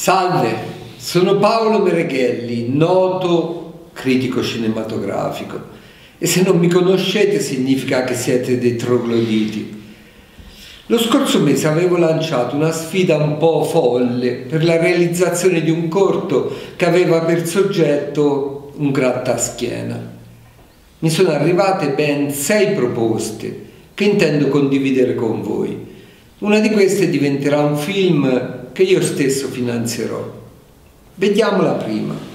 Salve, sono Paolo Mereghelli, noto critico cinematografico e se non mi conoscete significa che siete dei trogloditi. Lo scorso mese avevo lanciato una sfida un po' folle per la realizzazione di un corto che aveva per soggetto un grattaschiena. Mi sono arrivate ben sei proposte che intendo condividere con voi. Una di queste diventerà un film che io stesso finanzierò. Vediamola prima.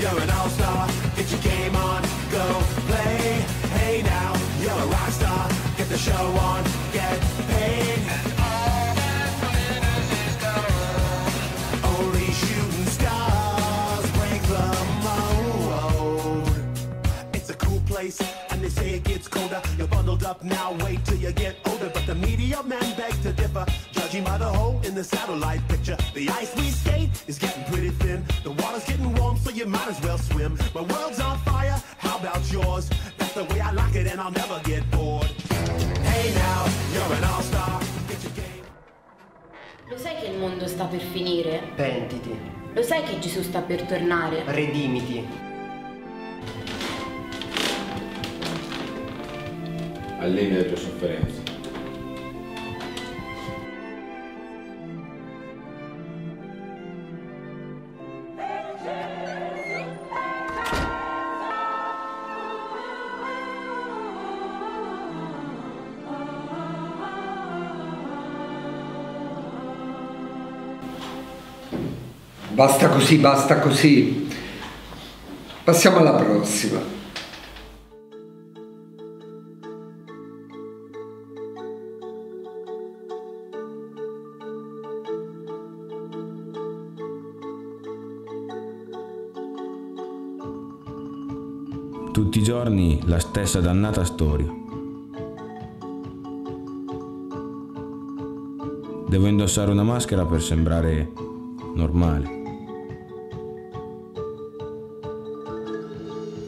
You're an all-star. Get your game on, go play. Hey now, you're a rock star. Get the show on, get up now, wait till you get older. But the media men beg to differ, judging by the hole in the satellite picture. The ice we skate is getting pretty thin. The water's getting warm, so you might as well swim. My world's on fire, how about yours? That's the way I like it, and I'll never get bored. Hey now, you're an all-star. Get your game. Lo sai che il mondo sta per finire? Pentiti, Lo sai che Gesù sta per tornare? redimiti. Alleni le tue sofferenze. Basta così, basta così. Passiamo alla prossima. Tutti i giorni la stessa dannata storia. Devo indossare una maschera per sembrare normale.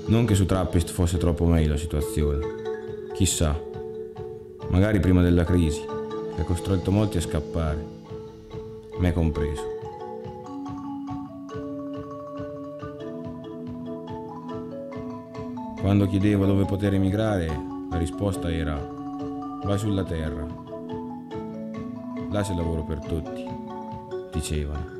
Non che su Trappist fosse troppo meglio la situazione. Chissà, magari prima della crisi, che ha costretto molti a scappare, me compreso. Quando chiedevo dove poter emigrare, la risposta era vai sulla terra. Là c'è lavoro per tutti, dicevano.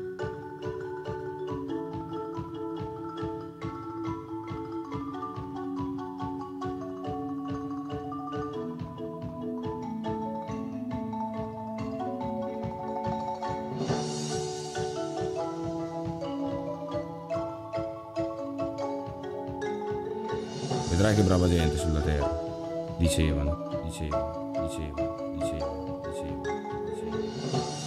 Vedrai che brava gente sulla terra. Dicevano, dicevano, dicevano, dicevano, dicevano, dicevano.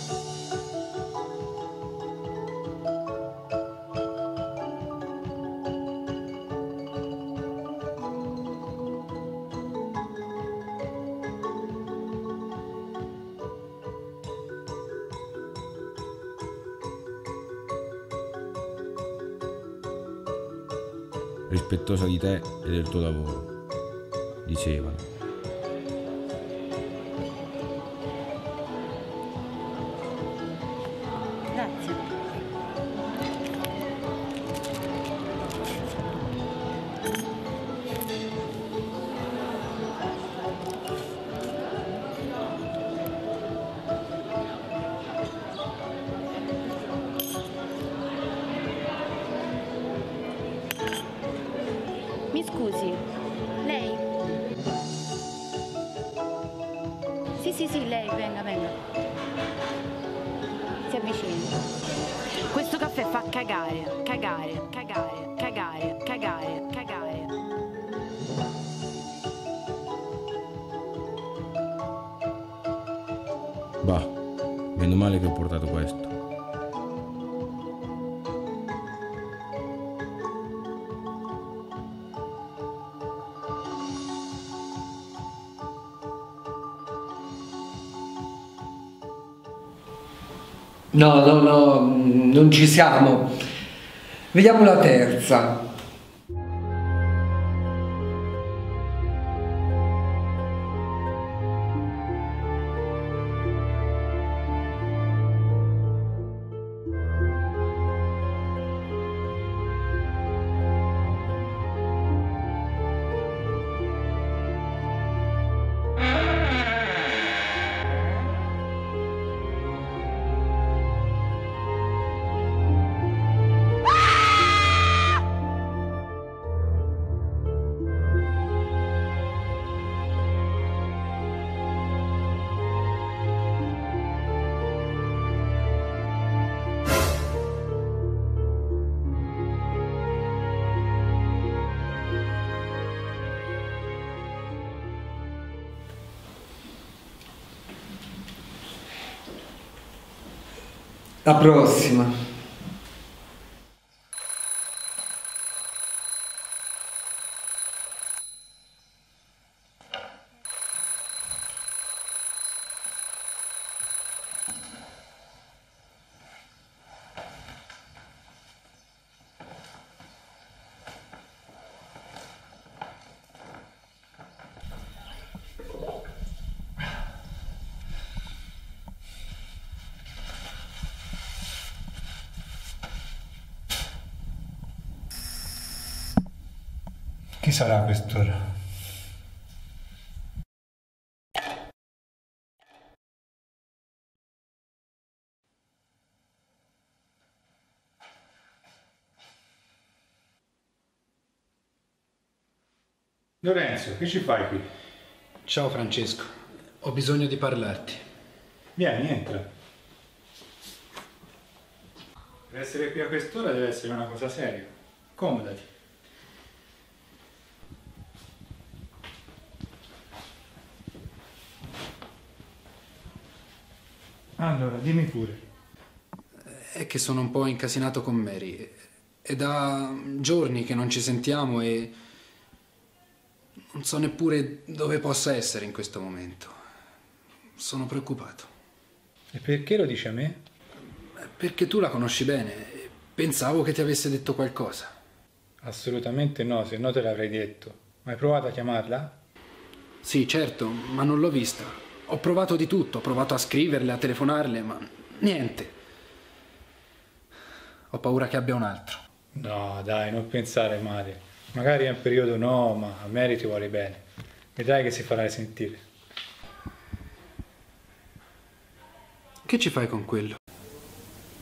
Rispettosa di te e del tuo lavoro, dicevano. Male che ho portato questo. No, no, no, non ci siamo. Vediamo la terza. La prossima. Sarà a quest'ora? Lorenzo, che ci fai qui? Ciao Francesco, ho bisogno di parlarti. Vieni, entra. Per essere qui a quest'ora deve essere una cosa seria. Comodati. Allora, dimmi pure. È che sono un po' incasinato con Mary. È da giorni che non ci sentiamo e non so neppure dove possa essere in questo momento. Sono preoccupato. E perché lo dici a me? Perché tu la conosci bene. Pensavo che ti avesse detto qualcosa. Assolutamente no, se no te l'avrei detto. Ma hai provato a chiamarla? Sì, certo, ma non l'ho vista. Ho provato di tutto, ho provato a scriverle, a telefonarle, ma niente. Ho paura che abbia un altro. No, dai, non pensare male. Magari è un periodo no, ma a Mary ti vuole bene. Vedrai che si farà sentire. Che ci fai con quello?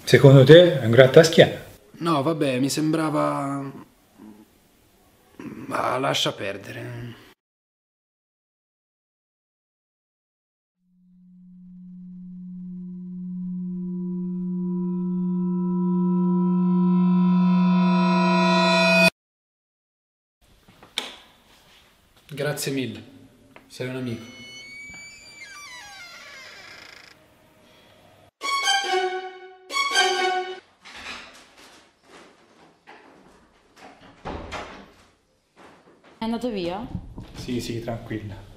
Secondo te è un grattaschiena? No, vabbè, mi sembrava... Ma lascia perdere. Grazie mille. Sei un amico. È andato via? Sì, sì, tranquilla.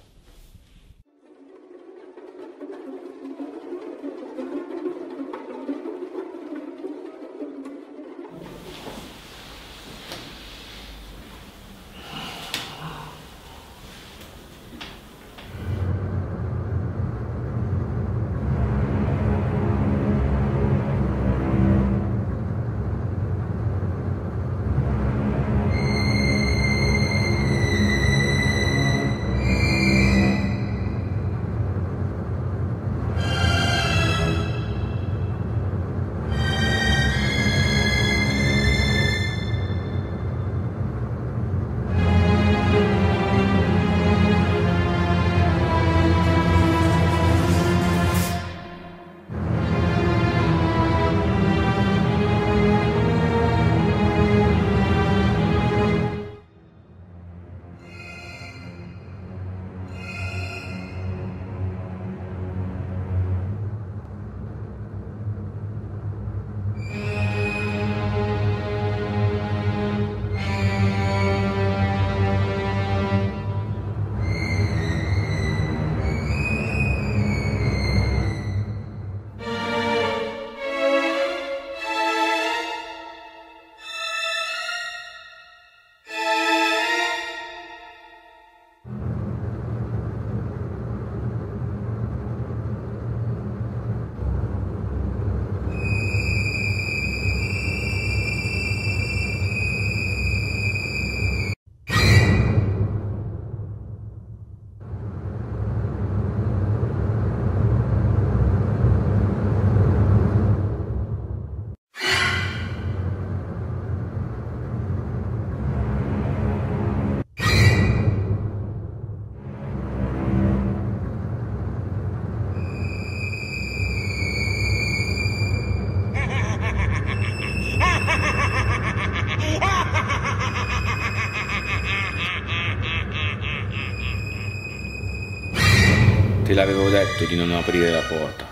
L'avevo detto di non aprire la porta.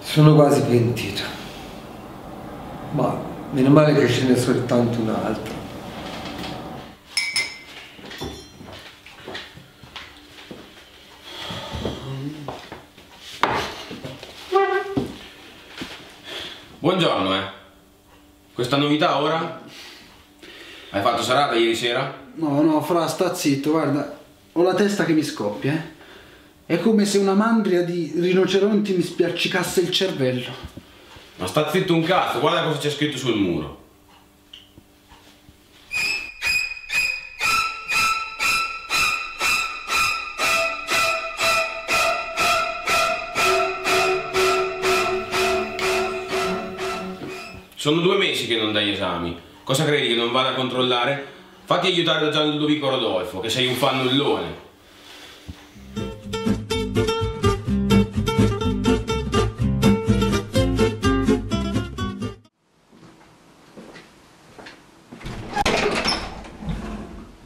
Sono quasi pentito. Ma meno male che ce n'è soltanto un altro. Buongiorno, eh. Questa novità ora? Hai fatto serata ieri sera? No, no, Fra, sta zitto, guarda, ho la testa che mi scoppia, eh. È come se una mandria di rinoceronti mi spiaccicasse il cervello. Ma sta zitto un cazzo, guarda cosa c'è scritto sul muro. Sono due mesi che non dai esami. Cosa credi che non vada a controllare? Fatti aiutare da Gian Ludovico Rodolfo, che sei un fannullone.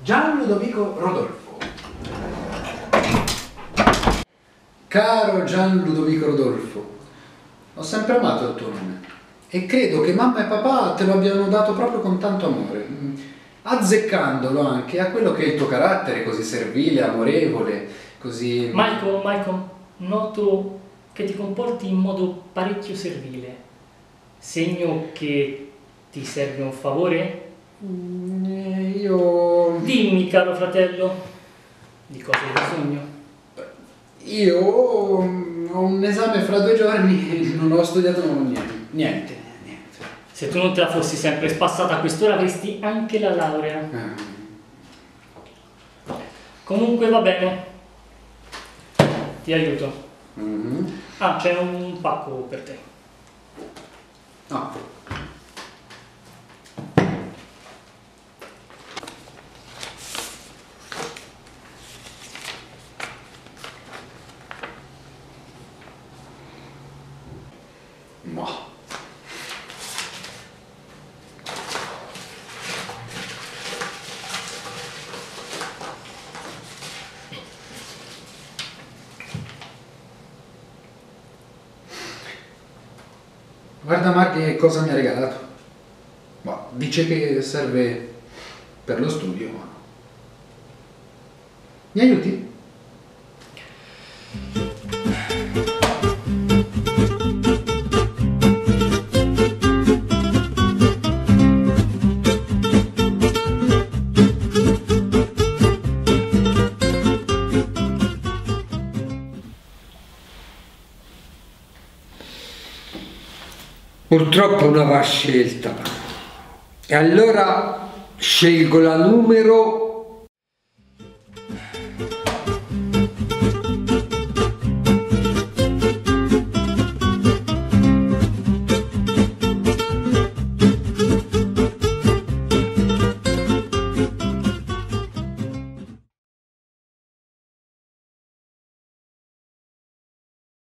Gian Ludovico Rodolfo. Caro Gian Ludovico Rodolfo, ho sempre amato il tuo nome e credo che mamma e papà te lo abbiano dato proprio con tanto amore, azzeccandolo anche a quello che è il tuo carattere così servile, amorevole, così... Michael, Michael, noto che ti comporti in modo parecchio servile. Segno che ti serve un favore? Mm, eh, Io... Dimmi, caro fratello, di cosa hai bisogno? Io ho un esame fra due giorni e non ho studiato niente. Se tu non te la fossi sempre spassata a quest'ora avresti anche la laurea. Eh, Comunque va bene. Ti aiuto. mhm. Ah, c'è un pacco per te. No. Ma. Guarda Mark che cosa mi ha regalato. Ma dice che serve per lo studio. ma- Mi aiuti? Purtroppo non va scelta. E allora scelgo la numero